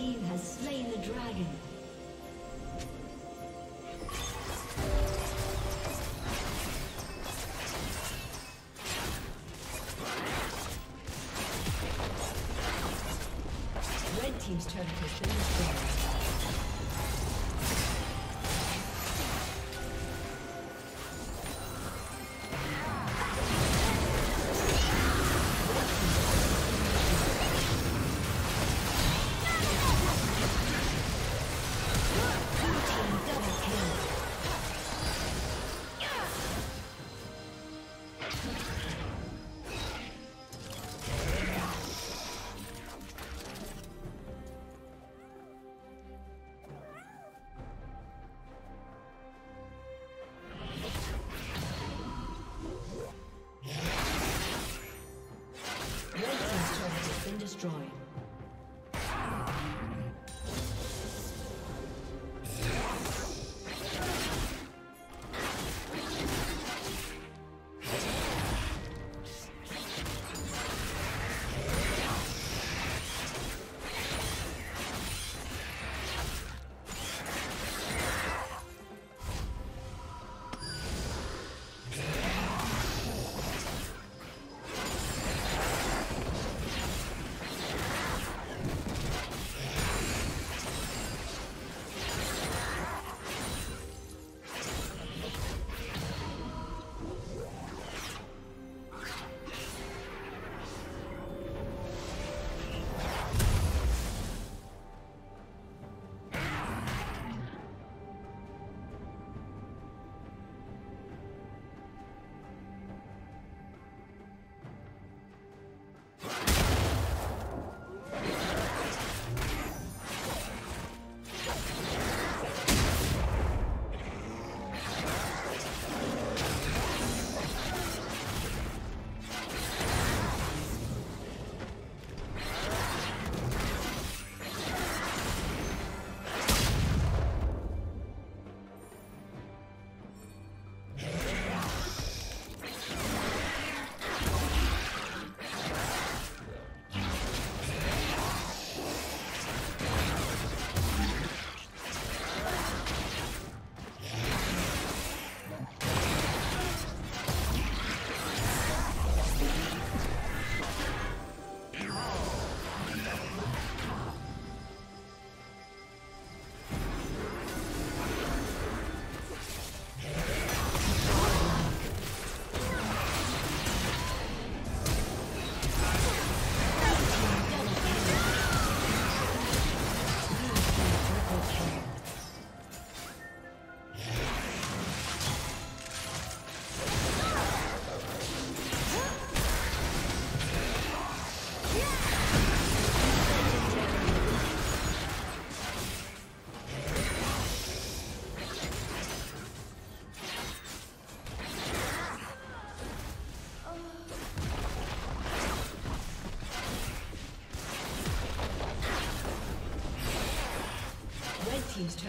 Team has slain the dragon. Red team's turret has been.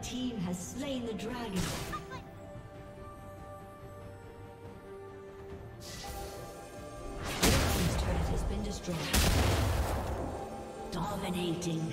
Red team has slain the dragon. Red turret has been destroyed. Dominating.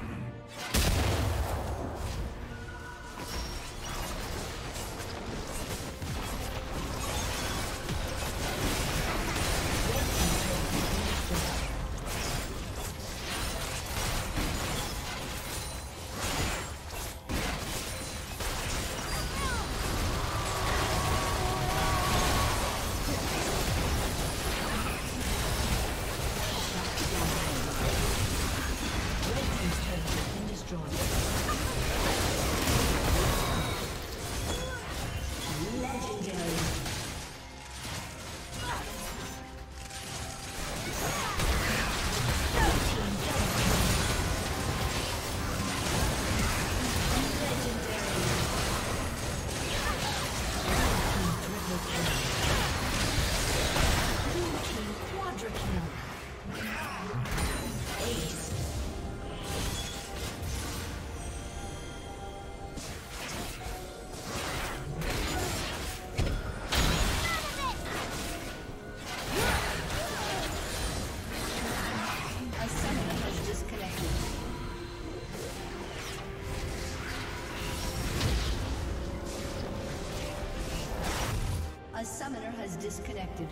Has disconnected.